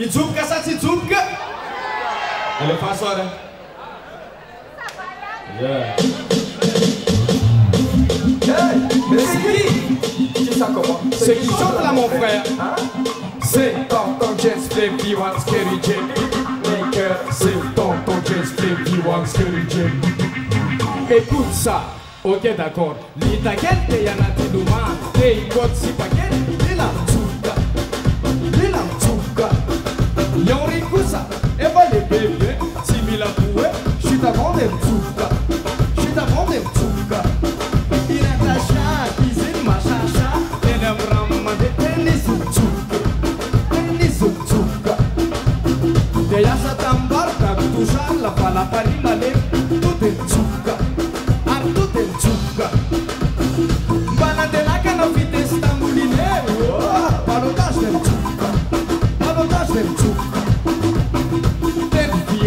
Itupka sa si itupka. Ele faz hora. Yeah. Hey, mais c'est qui? Qui ça C'est qui chante là mon frère? Hein? C'est Tonton Jess Baby What's Scary Maker C'est Tonton Jess Baby What's Scary Jimmy Écoute ça. Ok d'accord. L'itaquette y'en a des louvants T'es si paquette? bebe tsy mila boe sitavande mitsofoka sitavande mitsofoka iratasa izeny masasa teny am raha mandeha teny zotsofoka teny zotsofoka de iasa tambaro dakotosary lavalapari malemy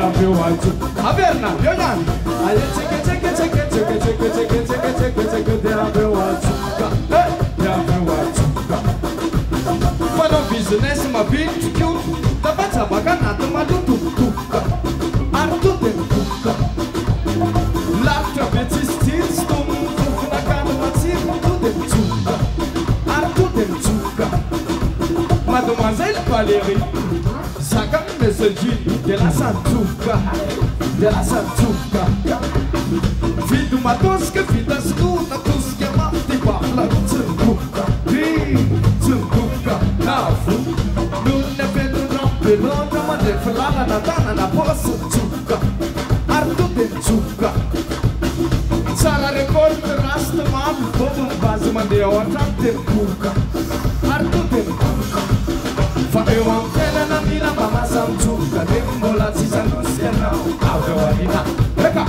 Dabe wanchuka Averna Yo ya Aye cheke cheke cheke cheke cheke cheke cheke cheke cheke Dabe wanchuka Eh Dabe wanchuka Manao business mabinty cute Tapatsabaka anaty malototoka Ary to de mitoka Lavitra be tsisy tsiro Tsy tombofofona kano matsiro To de mitsoka Ary to de mitsoka Mademoiselle Valérie zaka mesenji de lasa mitsofoka de lasa mitsofoka vidy matosika vitasiko natosika mafy bafla tsy midoboka i tsy midoboka navo nonona fenonambelona mandrefa lalana tanana posy mitsofoka ary to de mitsofoka tsara rekolte raste mamy vovony mandeha ao an-trano Avy ao arina Eka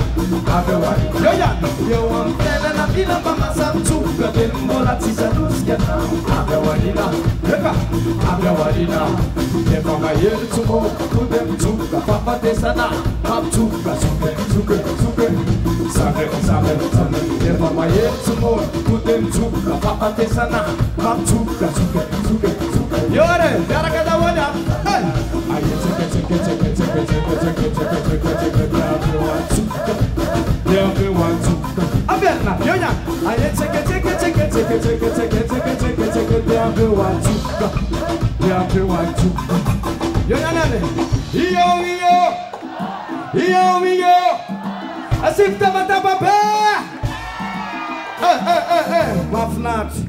Avy ao arina Eo ihany Eo amin'ny fiainana mila mba masa mitsoka De mbola tsy sanosy ianao Avy ao arina Eka Avy ao arina Efa mahery tsomoko To de mitsoka Fampatesana Mampitsoka Soke Soke Soke Save Save Save Efa mahery tsomoko To de mitsoka Fampatesana Mampitsoka Soke Soke Soke Yore Miaraka daholo ah Hey Aye tseke tseke tseke tseke tseke tseke tseke tseke tseke Asif Tabatapapa! Hey, hey, hey, hey! Wafnat!